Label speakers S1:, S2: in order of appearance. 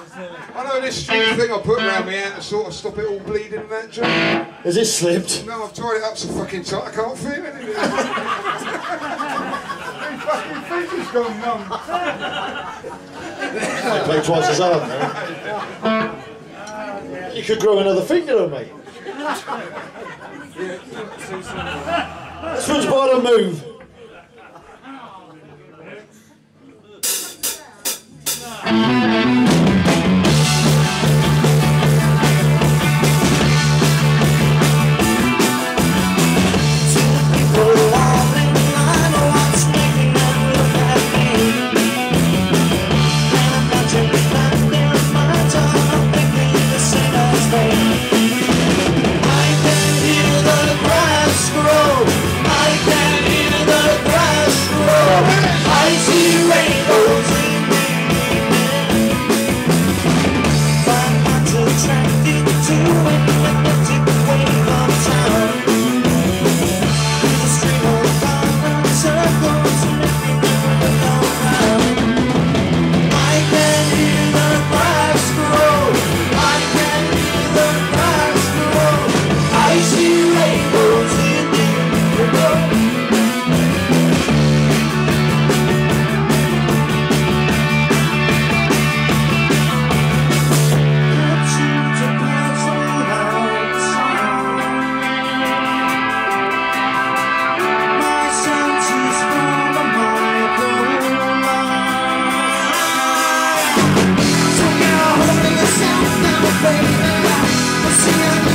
S1: I know this string thing I put around my hand to sort of stop it all bleeding and that, John.
S2: Has it slipped?
S1: No, I've tied it up so fucking tight I can't feel anything. My fucking finger's gone numb.
S2: I play twice as hard now. You could grow another finger on me. This one's bottom move.
S3: Baby, I see